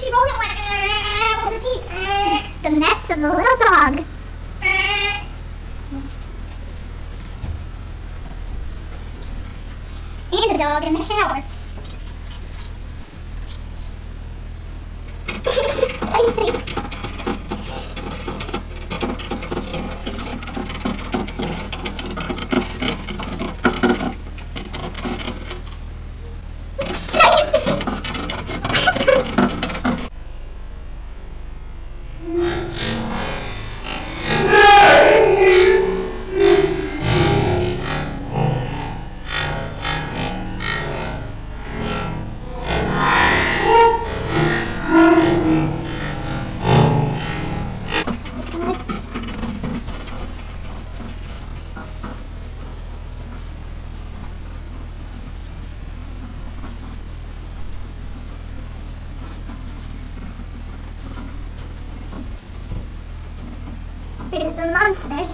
she uh, with her teeth. The mess of a little dog. And a dog in the shower. Here's the monster.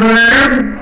Hey!